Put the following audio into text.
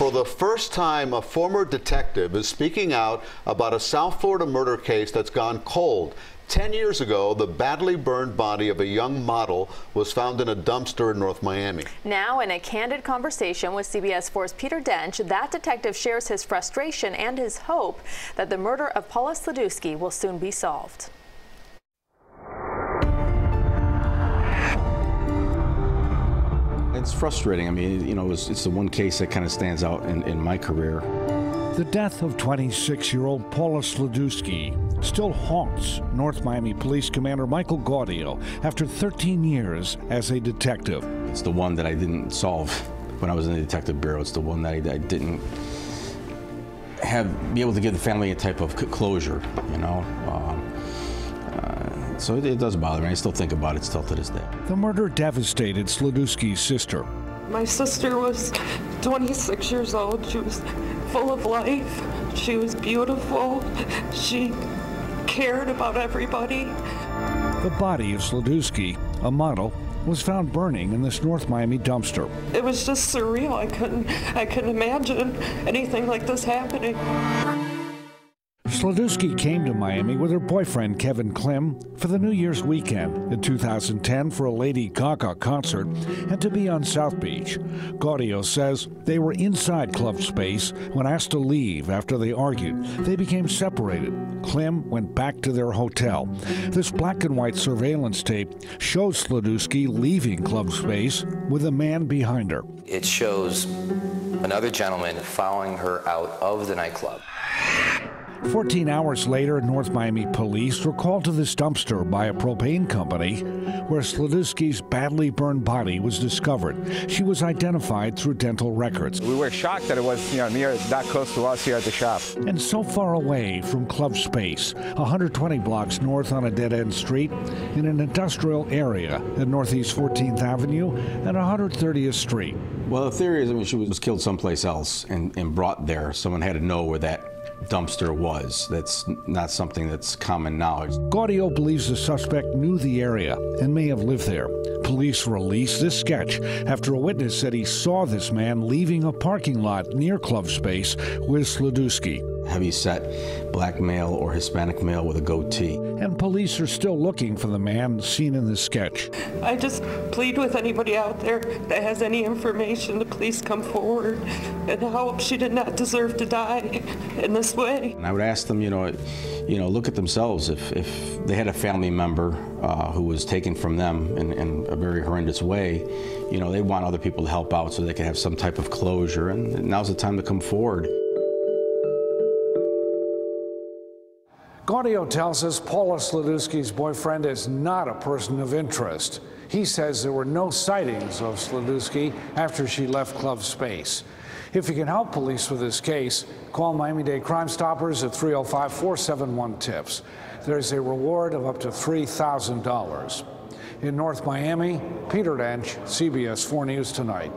For the first time, a former detective is speaking out about a South Florida murder case that's gone cold. Ten years ago, the badly burned body of a young model was found in a dumpster in North Miami. Now, in a candid conversation with CBS 4's Peter D'Oench, that detective shares his frustration and his hope that the murder of Paula Sladewski will soon be solved. It's frustrating. I mean, you know, it's, it's the one case that kind of stands out in, in my career. The death of 26 year old Paula Sladewski still haunts North Miami Police Commander Michael Gaudio after 13 years as a detective. It's the one that I didn't solve when I was in the detective bureau. It's the one that I, I didn't have be able to give the family a type of closure, you know. Um, so it, it, does bother me. I still think about it still to this day. The murder devastated Sladewski's sister. My sister was 26 years old. She was full of life. She was beautiful. She cared about everybody. The body of Sladewski, a model, was found burning in this North Miami dumpster. It was just surreal. I couldn't I couldn't imagine anything like this happening. Sladewski came to Miami with her boyfriend Kevin Klim for the New Year's weekend in 2010 for a Lady Gaga concert and to be on South Beach. Gaudio says they were inside club space when asked to leave after they argued. They became separated. Klim went back to their hotel. This black and white surveillance tape shows Sladewski leaving club space with a man behind her. It shows another gentleman following her out of the nightclub. 14 hours later, North Miami police were called to this dumpster by a propane company where Sladewski's badly burned body was discovered. She was identified through dental records. We were shocked that it was you know, near that close to us here at the shop. And so far away from club space, 120 blocks north on a dead-end street in an industrial area at Northeast 14th Avenue and 130th Street. Well, the theory is, I mean, she was killed someplace else and, and brought there. Someone had to know where that dumpster was. That's not something that's common knowledge. Gaudio believes the suspect knew the area and may have lived there. Police released this sketch after a witness said he saw this man leaving a parking lot near Club Space with Sladewski heavy set black male or Hispanic male with a goatee. And police are still looking for the man seen in the sketch. I just plead with anybody out there that has any information to please come forward and help. She did not deserve to die in this way. And I would ask them, you know, you know, look at themselves. If, if they had a family member uh, who was taken from them in, in a very horrendous way, you know, they want other people to help out so they can have some type of closure. And now's the time to come forward. Gaudio tells us Paula Sladewski's boyfriend is not a person of interest. He says there were no sightings of Sladewski after she left club space. If you can help police with this case, call Miami-Dade Crime Stoppers at 305-471-TIPS. There's a reward of up to $3,000. In North Miami, Peter D'Oench, CBS 4 News Tonight.